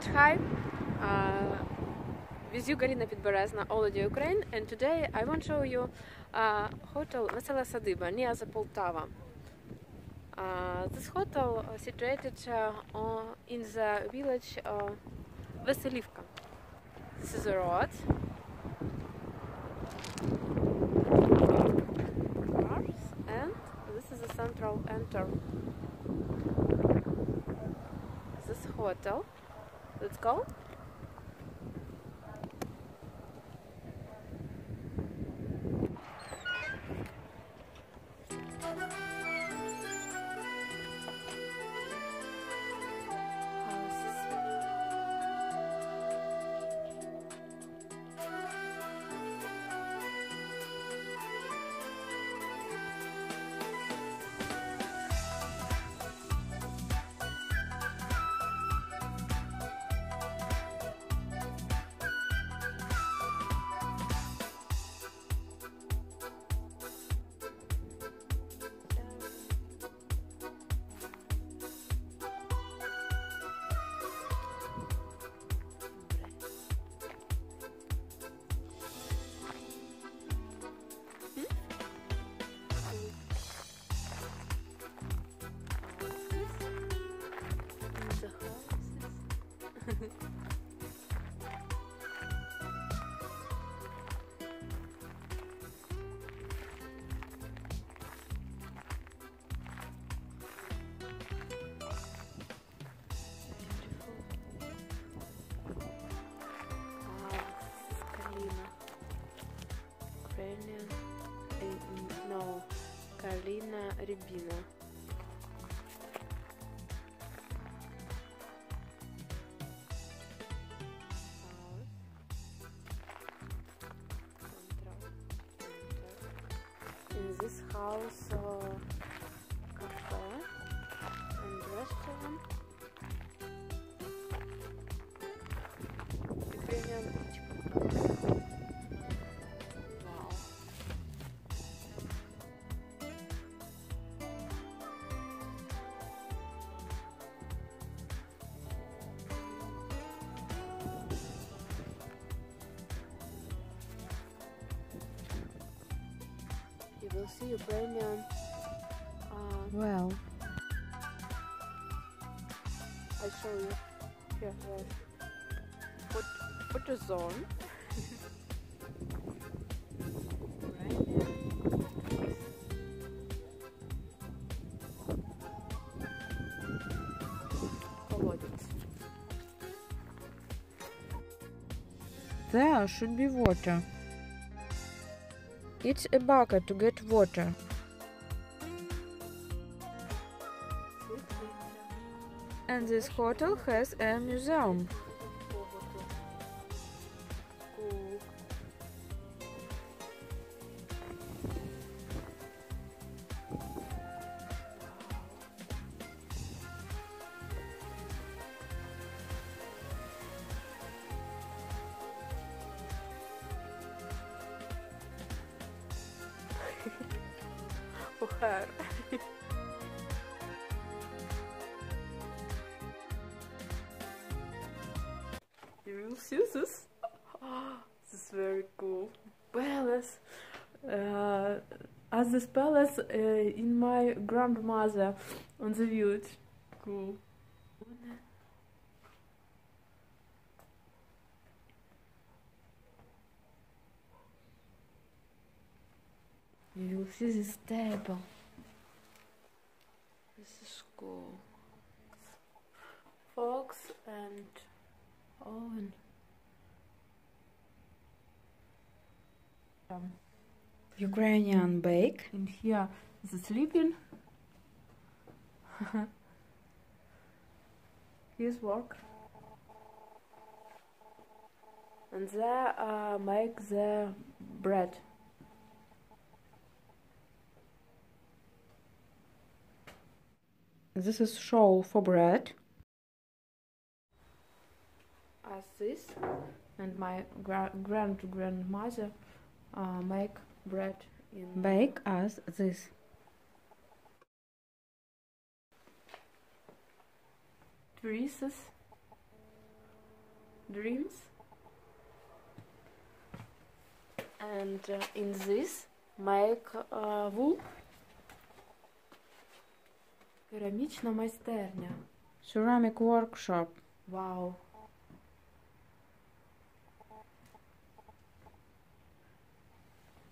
Hi, uh, with you Galina Pidberezna, of Ukraine, and today I want to show you uh, hotel Vesela Sadiba near the Poltava. Uh, this hotel is situated uh, in the village uh, Veselivka. This is the road. Cars, and this is the central enter. This hotel Let's go. Rybina. In this house, uh, cafe and restaurant. We'll see you, Brandon. Uh, well. I show you. Here, yes. Put, put this on. There should be water. It's a bucket to get water. And this hotel has a museum. her. you will see this. this is very cool palace. Uh, as this palace uh, in my grandmother on the village. Cool. See this table. This is cool. Fox and oven. Um, Ukrainian bake. and here the sleeping. His work. And there uh, make the bread. This is show for bread. As this, and my gra- grand grandmother uh, make bread in Bake as this. pieces dreams. And uh, in this make uh, wool. Керамічна майстерня. Ceramic workshop. Wow.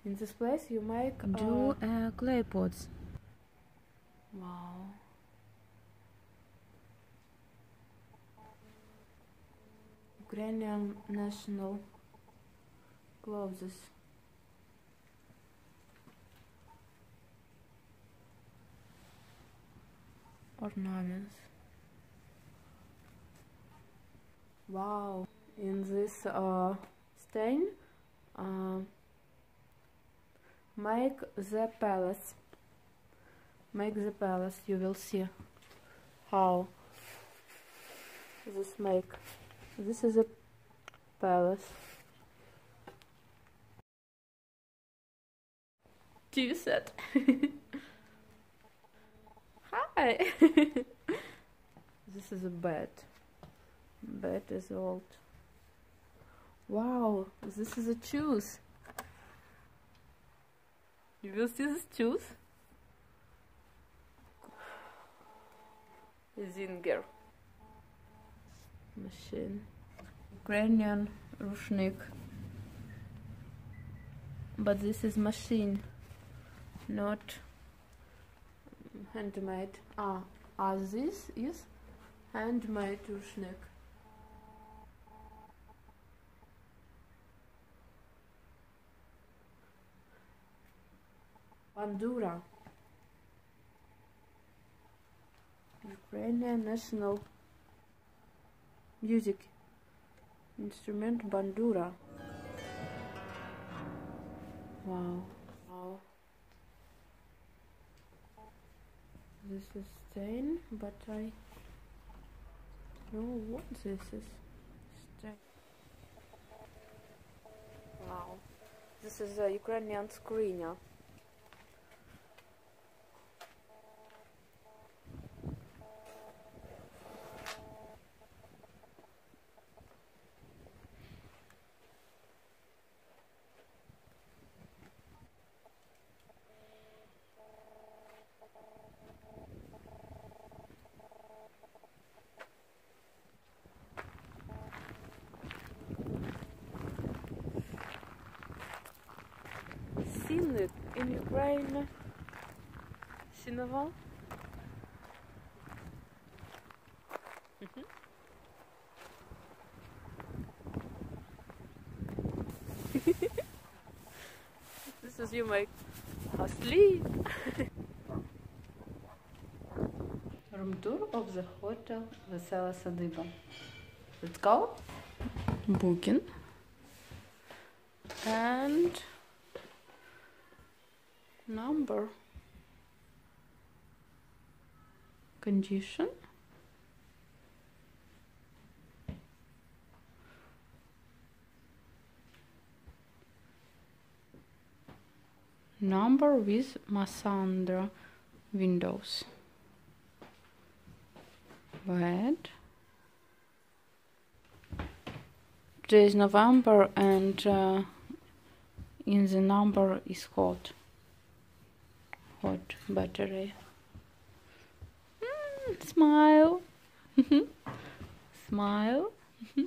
In this place you make Do uh, uh, clay pots. wow. Ukrainian national clothes. Ornaments. Wow, in this uh, stain, uh, make the palace. Make the palace. You will see how this make. This is a palace. TV set. Hi. this is a bed. Bed is old. Wow, this is a shoes. You will see this shoes. Zinger machine. Ukrainian rushnik. But this is machine, not handmade. Ah, ah, this is handmade rushnik. Bandura. Ukrainian national music instrument bandura. Wow. Wow. This is stain, but I know what this is. Stain. Wow. This is a Ukrainian screener. rain. C'est novembre. Mhm. This is you, Mike. Hustly. Room tour of the hotel Vesela Sadiba. Let's go. Booking. And number. Condition. Number with Massandra windows. Bed today is November and uh, in the number is hot hot buttery mm, smile. Mm-hmm. Smile. Mm-hmm.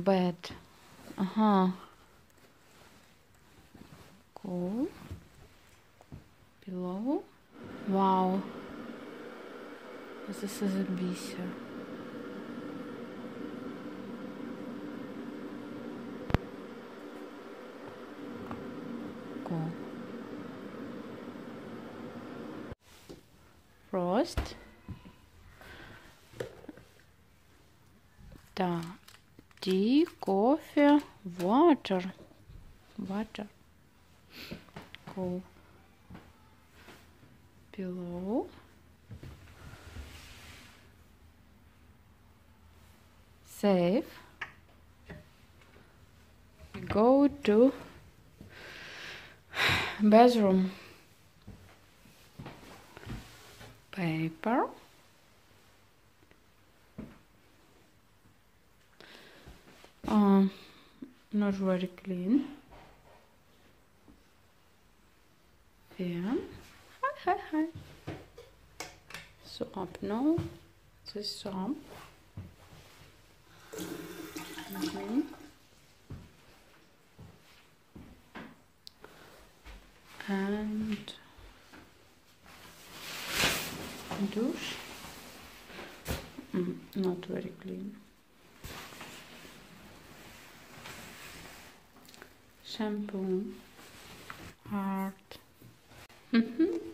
Bed uh-huh. Cool pillow wow. This is a visa cool Frost. Да. Tea, coffee, water. Water. Cool. Pillow. save Go to bathroom. Paper. Um, not very clean. Yeah. Hi, hi, hi. So up now, this sum. Mhm. And douche. Mm, not very clean. Shampoo. Heart. Mhm.